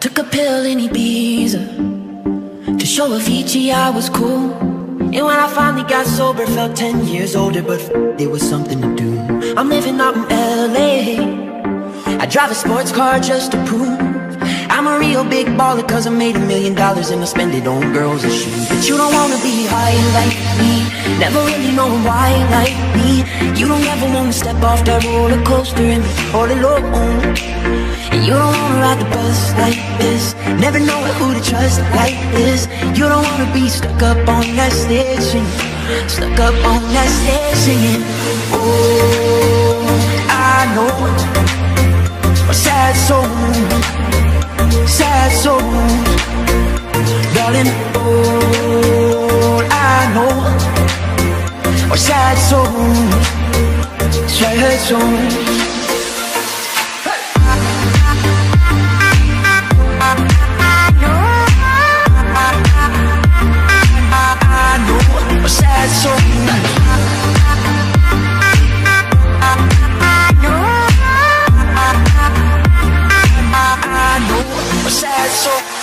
Took a pill in Ibiza To show Avicii I was cool. And when I finally got sober Felt 10 years older But there was something to do. I'm living out in L.A. I drive a sports car just to prove I'm a real big baller cause I made a million dollars and I spend it on girls and shoes But you don't wanna be high like me Never really know why like me. You don't ever wanna step off that roller coaster and be all alone you don't wanna ride the bus like this. Never know who to trust like this. You don't wanna be stuck up on that stage singing. Stuck up on that stage singing. Oh, I know. A sad soul. Sad souls Darling, all I know. Are sad souls Sad souls so